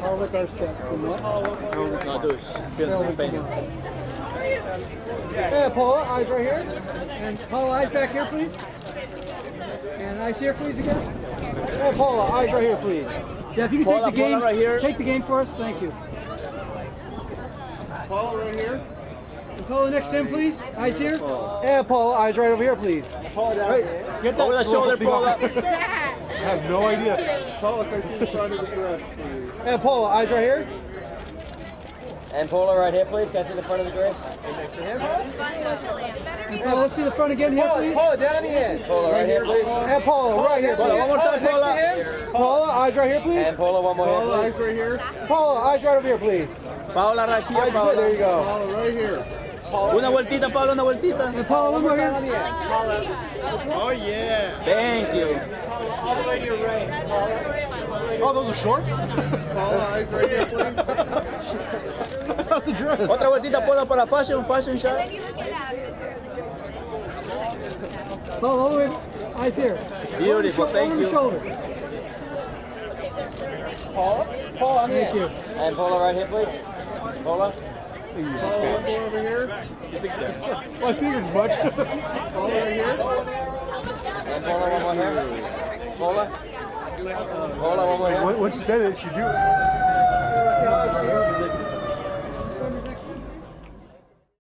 Paula Garces from what? Film Spain. Yeah, Paula, eyes right here. And Paula, eyes back here, please. And eyes here, please, again. Yeah, Paula, eyes right here, please. Yeah, if you can Paula, take the game, right here. take the game for us, thank you. Paul right here. And Paula, next to him, please. Eyes here. And Paul, eyes right over here, please. Right. Get that Over the shoulder, thing off. Paula. I have no idea. Paula, can I see the front of the dress, please? And Paula, eyes right here. And Paula right here, please. Can I see the front of the dress? And next to him. Paula, let's see the front again here, please. Paula, down the end. Paula right here, please. And Paula, right here, Paula, one more time, Paula. Him. Eyes right here, please. And Paula, one more Paula, here, eyes right here. Paula, eyes right over here, please. Paula right here, Eyes right, there you go. Paula, right here. Una vueltita, Paula, una vueltita. And Paula, one more here. Oh, yeah. Thank you. All the way to your right. Oh, those are shorts? Paula, eyes right here, please. How's the dress? Otra vueltita, Paula, para fashion, fashion shot. Paula, all the way. Eyes here. Beautiful, Over the, thank over the shoulder. Paula? Paula, Thank you. And Paula right here, please. Paula. Paula, one more over here. My finger's much. Paula, right here. And Paula, one more here. Paula. Paula, one more here. Once you said it, she do it.